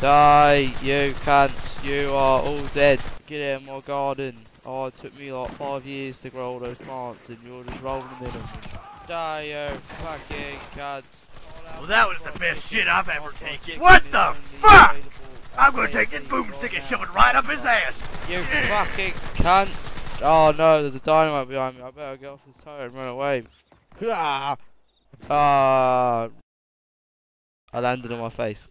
Die, you cunts. You are all dead. Get out of my garden. Oh, it took me like five years to grow all those plants and you're just rolling in them. Die, you fucking cunts. Well, that was the best shit I've ever taken. What the fuck? I'm gonna take this boomstick and shove it right up his ass. You fucking cunt. Oh no, there's a dynamite behind me. I better get off this tire and run away. Ah. Ah. I landed on my face.